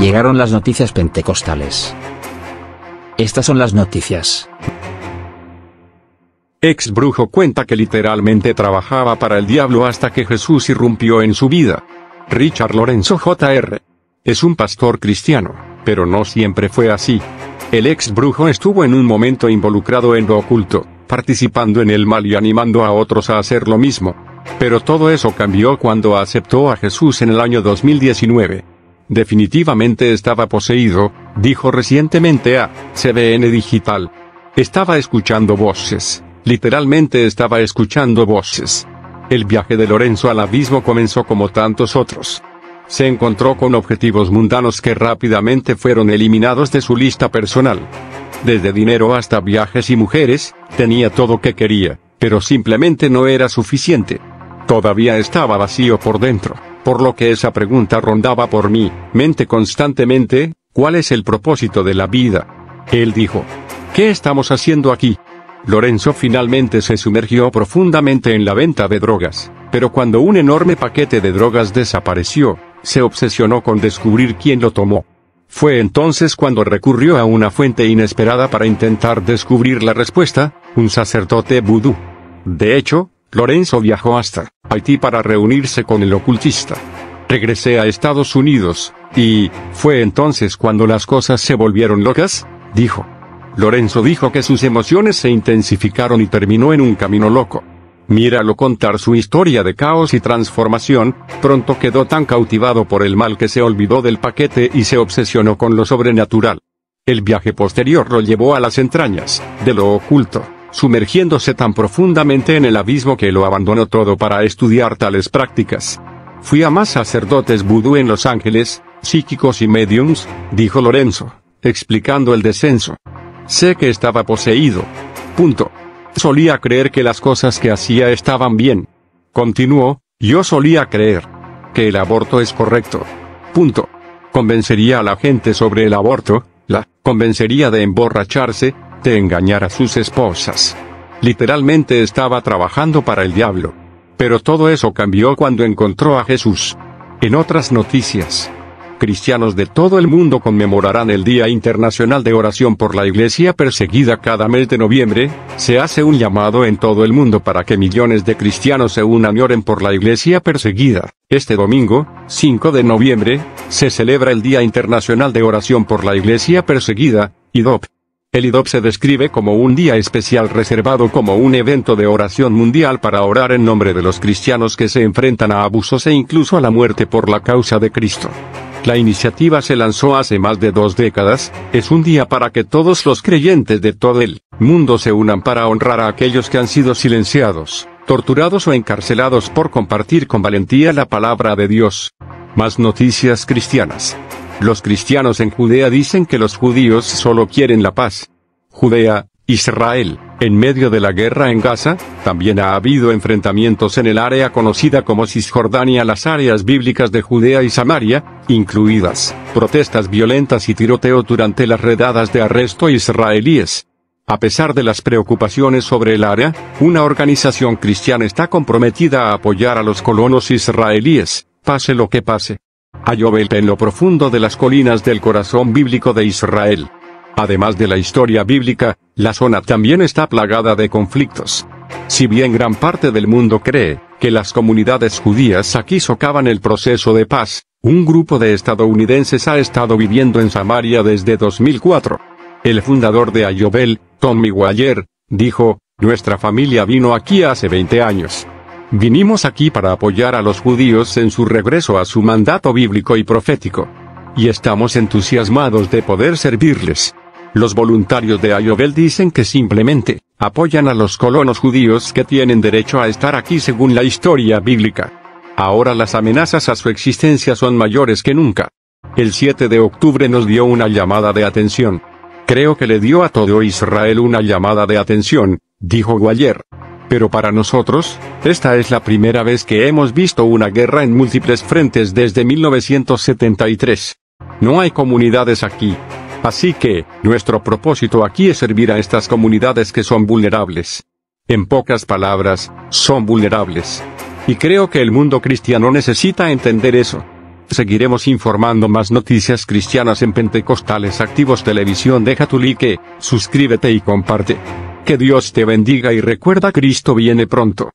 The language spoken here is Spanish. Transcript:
Llegaron las noticias pentecostales. Estas son las noticias. Ex brujo cuenta que literalmente trabajaba para el diablo hasta que Jesús irrumpió en su vida. Richard Lorenzo Jr. Es un pastor cristiano, pero no siempre fue así. El ex brujo estuvo en un momento involucrado en lo oculto, participando en el mal y animando a otros a hacer lo mismo. Pero todo eso cambió cuando aceptó a Jesús en el año 2019. Definitivamente estaba poseído, dijo recientemente a CBN Digital. Estaba escuchando voces. Literalmente estaba escuchando voces. El viaje de Lorenzo al abismo comenzó como tantos otros. Se encontró con objetivos mundanos que rápidamente fueron eliminados de su lista personal. Desde dinero hasta viajes y mujeres, tenía todo que quería, pero simplemente no era suficiente. Todavía estaba vacío por dentro, por lo que esa pregunta rondaba por mi mente constantemente, ¿cuál es el propósito de la vida? Él dijo, ¿qué estamos haciendo aquí? Lorenzo finalmente se sumergió profundamente en la venta de drogas, pero cuando un enorme paquete de drogas desapareció, se obsesionó con descubrir quién lo tomó. Fue entonces cuando recurrió a una fuente inesperada para intentar descubrir la respuesta, un sacerdote vudú. De hecho, Lorenzo viajó hasta Haití para reunirse con el ocultista. Regresé a Estados Unidos, y, ¿fue entonces cuando las cosas se volvieron locas? dijo. Lorenzo dijo que sus emociones se intensificaron y terminó en un camino loco. Míralo contar su historia de caos y transformación, pronto quedó tan cautivado por el mal que se olvidó del paquete y se obsesionó con lo sobrenatural. El viaje posterior lo llevó a las entrañas, de lo oculto, sumergiéndose tan profundamente en el abismo que lo abandonó todo para estudiar tales prácticas. Fui a más sacerdotes vudú en Los Ángeles, psíquicos y mediums, dijo Lorenzo, explicando el descenso. Sé que estaba poseído. Punto. Solía creer que las cosas que hacía estaban bien. Continuó, yo solía creer que el aborto es correcto. Punto. Convencería a la gente sobre el aborto, la convencería de emborracharse, de engañar a sus esposas. Literalmente estaba trabajando para el diablo. Pero todo eso cambió cuando encontró a Jesús. En otras noticias, cristianos de todo el mundo conmemorarán el Día Internacional de Oración por la Iglesia Perseguida cada mes de noviembre, se hace un llamado en todo el mundo para que millones de cristianos se unan y oren por la Iglesia Perseguida. Este domingo, 5 de noviembre, se celebra el Día Internacional de Oración por la Iglesia Perseguida, IDOP. El IDOP se describe como un día especial reservado como un evento de oración mundial para orar en nombre de los cristianos que se enfrentan a abusos e incluso a la muerte por la causa de Cristo. La iniciativa se lanzó hace más de dos décadas, es un día para que todos los creyentes de todo el mundo se unan para honrar a aquellos que han sido silenciados, torturados o encarcelados por compartir con valentía la palabra de Dios. Más noticias cristianas. Los cristianos en Judea dicen que los judíos solo quieren la paz. Judea, Israel, en medio de la guerra en Gaza, también ha habido enfrentamientos en el área conocida como Cisjordania, las áreas bíblicas de Judea y Samaria, incluidas protestas violentas y tiroteo durante las redadas de arresto israelíes. A pesar de las preocupaciones sobre el área, una organización cristiana está comprometida a apoyar a los colonos israelíes, pase lo que pase. Ayobel en lo profundo de las colinas del corazón bíblico de Israel. Además de la historia bíblica, la zona también está plagada de conflictos. Si bien gran parte del mundo cree que las comunidades judías aquí socavan el proceso de paz, un grupo de estadounidenses ha estado viviendo en Samaria desde 2004. El fundador de Ayobel, Tommy Waller, dijo, Nuestra familia vino aquí hace 20 años. Vinimos aquí para apoyar a los judíos en su regreso a su mandato bíblico y profético. Y estamos entusiasmados de poder servirles. Los voluntarios de Ayobel dicen que simplemente apoyan a los colonos judíos que tienen derecho a estar aquí según la historia bíblica. Ahora las amenazas a su existencia son mayores que nunca. El 7 de octubre nos dio una llamada de atención. Creo que le dio a todo Israel una llamada de atención, dijo Guayer. Pero para nosotros, esta es la primera vez que hemos visto una guerra en múltiples frentes desde 1973. No hay comunidades aquí, Así que, nuestro propósito aquí es servir a estas comunidades que son vulnerables. En pocas palabras, son vulnerables. Y creo que el mundo cristiano necesita entender eso. Seguiremos informando más noticias cristianas en Pentecostales Activos Televisión. Deja tu like, suscríbete y comparte. Que Dios te bendiga y recuerda Cristo viene pronto.